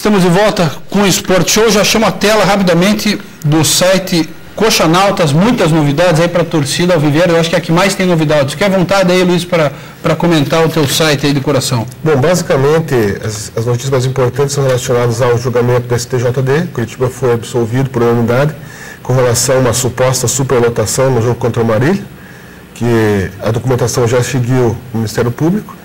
Estamos de volta com o Sport Show. Já chamo a tela rapidamente do site Coxa Nautas, muitas novidades aí para a torcida Alviverde. Eu acho que é a que mais tem novidades. Fique à vontade aí, Luiz, para comentar o teu site aí de coração. Bom, basicamente, as, as notícias mais importantes são relacionadas ao julgamento do STJD. Curitiba foi absolvido por unanimidade com relação a uma suposta superlotação no jogo contra o Marília, que a documentação já seguiu o Ministério Público.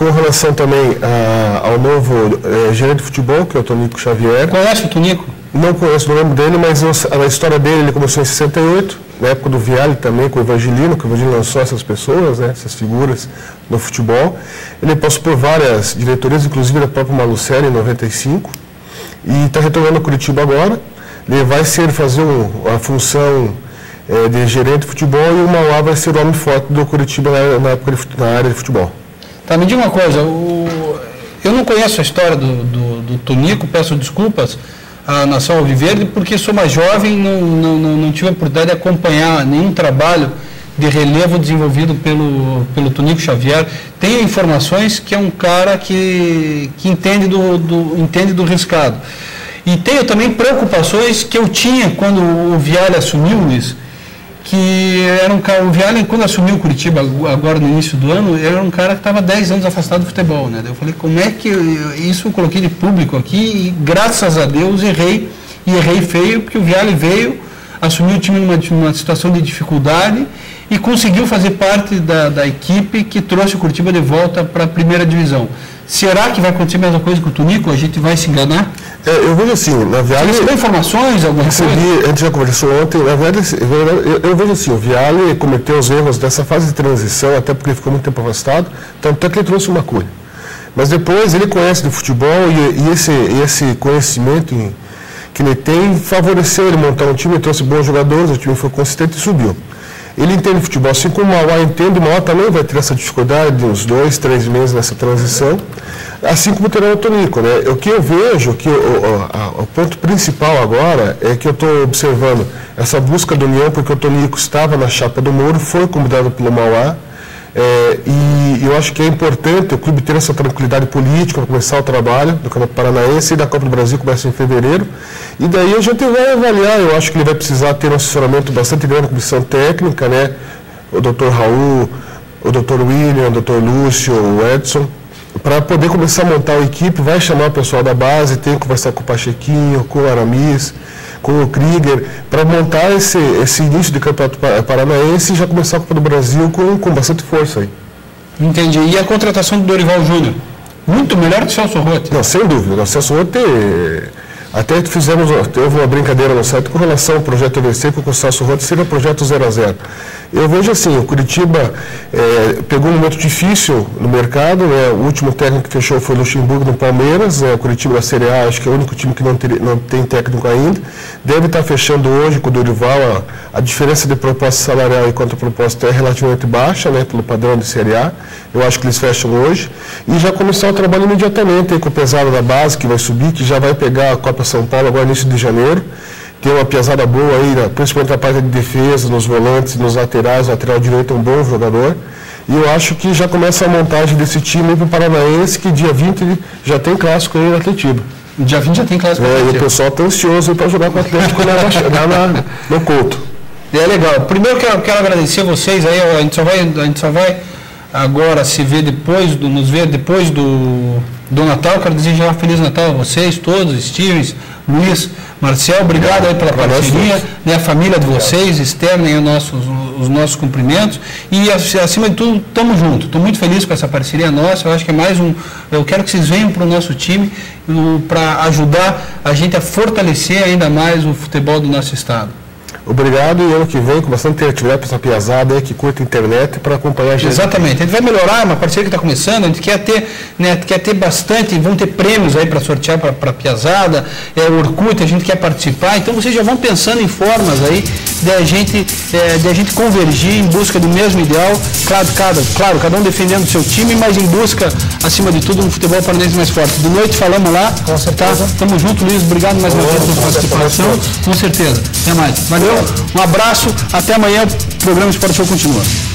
Com relação também a, ao novo é, gerente de futebol, que é o Tonico Xavier. Conhece o Tonico? Não conheço, não lembro dele, mas eu, a história dele ele começou em 68, na época do Viale também, com o Evangelino, que o Evangelino lançou essas pessoas, né, essas figuras no futebol. Ele passou por várias diretorias, inclusive da própria Malucelli, em 95, e está retornando a Curitiba agora. Ele vai ser fazer um, a função é, de gerente de futebol e o Mauá vai ser o homem forte do Curitiba na, na, época de, na área de futebol. Tá, me diga uma coisa, o... eu não conheço a história do, do, do Tonico, peço desculpas à Nação Alviverde, porque sou mais jovem, não, não, não, não tive a oportunidade de acompanhar nenhum trabalho de relevo desenvolvido pelo, pelo Tonico Xavier. Tenho informações que é um cara que, que entende, do, do, entende do riscado. E tenho também preocupações que eu tinha quando o Viale assumiu, Luiz, que era um cara, o Vialen, quando assumiu o Curitiba agora no início do ano, era um cara que estava 10 anos afastado do futebol, né? Eu falei, como é que isso eu coloquei de público aqui e graças a Deus errei, e errei feio, porque o Vialen veio, assumiu o time numa, numa situação de dificuldade e conseguiu fazer parte da, da equipe que trouxe o Curitiba de volta para a primeira divisão. Será que vai acontecer a mesma coisa com o Tunico? A gente vai se enganar? É, eu vejo assim, na Viale... Você informações, alguma recebi, coisa? A gente já conversou ontem, na verdade, eu, eu, vejo assim, o Viale cometeu os erros dessa fase de transição, até porque ele ficou muito tempo afastado, tanto é que ele trouxe uma cunha. Mas depois ele conhece do futebol e, e esse, esse conhecimento que ele tem favoreceu ele montar um time, trouxe bons jogadores, o time foi consistente e subiu. Ele entende futebol, assim como o Mauá entende, o Mauá também vai ter essa dificuldade de uns dois, três meses nessa transição, assim como terá o Tonico. Né? O que eu vejo, que o, o, o ponto principal agora é que eu estou observando essa busca da união, porque o Tonico estava na chapa do Muro, foi convidado pelo Mauá, é, e eu acho que é importante o clube ter essa tranquilidade política para começar o trabalho do Campeonato Paranaense e da Copa do Brasil começa em fevereiro. E daí a gente vai avaliar, eu acho que ele vai precisar ter um assessoramento bastante grande na comissão técnica, né? O doutor Raul, o doutor William, o doutor Lúcio, o Edson, para poder começar a montar a equipe, vai chamar o pessoal da base, tem que conversar com o Pachequinho, com o Aramis, com o Krieger, para montar esse, esse início de campeonato paranaense e já começar a Copa do Brasil com, com bastante força aí. Entendi. E a contratação do Dorival Júnior? Muito melhor que o Celso Rotti. Não, sem dúvida. O Celso Rotti até fizemos, houve uma brincadeira no site com relação ao projeto EVC, que o Celso Rotti seria o projeto 0 a 0 Eu vejo assim, o Curitiba é, pegou um momento difícil no mercado, né, o último técnico que fechou foi o Luxemburgo no Palmeiras, né, o Curitiba da Série A, acho que é o único time que não, ter, não tem técnico ainda. Deve estar fechando hoje com o Dorival, a, a diferença de proposta salarial e contra proposta é relativamente baixa, né, pelo padrão de Série A. Eu acho que eles fecham hoje. E já começar o trabalho imediatamente aí, com o pesado da base, que vai subir, que já vai pegar a Copa São Paulo agora início de janeiro. Tem uma pesada boa aí, né? principalmente na parte de defesa, nos volantes, nos laterais, o lateral direito é um bom jogador. E eu acho que já começa a montagem desse time para o Paranaense, que dia 20 já tem clássico aí no Atletiba. Dia 20 já tem clássico é, E o pessoal está ansioso para jogar com o Atlético na, na, no Couto. É legal. Primeiro quero, quero agradecer vocês aí, a gente só vai, a gente só vai agora se ver depois, do, nos ver depois do, do Natal. Quero desejar um Feliz Natal a vocês, todos, Stevens, Luiz, Marcel, obrigado aí pela parceria, né, a família de vocês, externem os nossos, os nossos cumprimentos. E acima de tudo, estamos juntos. Estou muito feliz com essa parceria nossa, eu acho que é mais um, eu quero que vocês venham para o nosso time para ajudar a gente a fortalecer ainda mais o futebol do nosso estado. Obrigado e ano que vem com bastante atividade para essa piazada aí que curta a internet para acompanhar a gente. Exatamente. A gente vai melhorar, uma parceria que está começando, a gente quer ter, né, quer ter bastante, vão ter prêmios aí para sortear para a piazada, é, o Orkut, a gente quer participar, então vocês já vão pensando em formas aí de a gente, é, de a gente convergir em busca do mesmo ideal, claro, cada, claro, cada um defendendo o seu time, mas em busca, acima de tudo, um futebol paranaense mais forte. De noite falamos lá, com certeza. Tá? Tamo junto, Luiz, obrigado mais uma vez pela participação, com certeza. Até mais. Valeu. Um abraço, até amanhã, o programa Esporte Show continua.